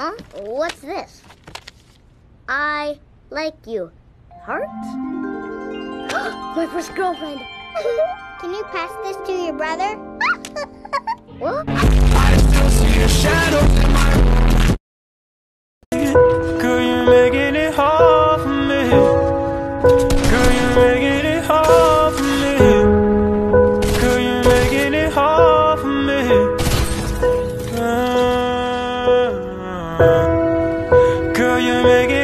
Huh? What's this? I like you. Heart? My first girlfriend. Can you pass this to your brother? what? I still see a shadow in my Girl, you're making it hard for me. Girl, you're making it hard for me. Girl, you're making it hard for me. Uh, You're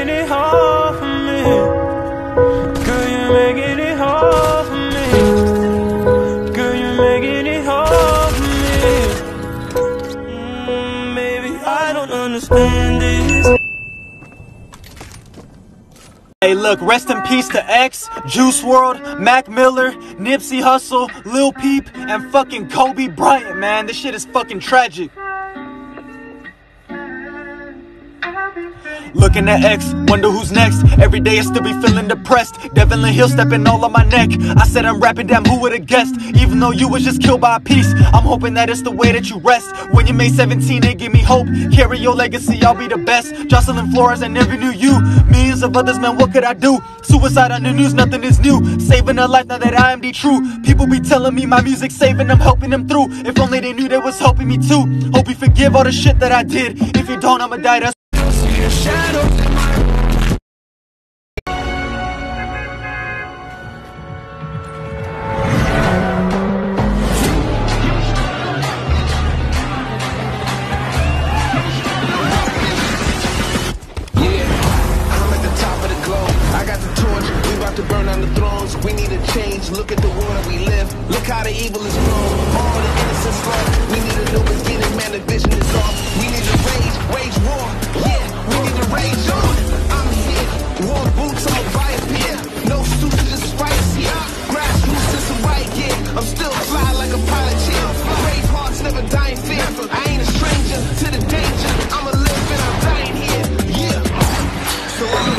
it for me. You're it for me. You're it for me. I don't understand this. Hey, look, rest in peace to X, Juice WRLD, Mac Miller, Nipsey Hussle, Lil Peep, and fucking Kobe Bryant, man. This shit is fucking tragic. Looking at X, wonder who's next. Every day I still be feeling depressed. Devin Hill stepping all on my neck. I said I'm rapping, damn, who would've guessed? Even though you was just killed by a piece, I'm hoping that it's the way that you rest. When you made 17, it give me hope. Carry your legacy, I'll be the best. Jocelyn Flores, I never knew you. Millions of others, man, what could I do? Suicide on the news, nothing is new. Saving a life now that I am the true. People be telling me my music saving them, helping them through. If only they knew they was helping me too. Hope you forgive all the shit that I did. If you don't, I'ma die. That's We about to burn down the thrones. We need a change. Look at the world we live. Look how the evil is grown. All the innocence lost. We need a new So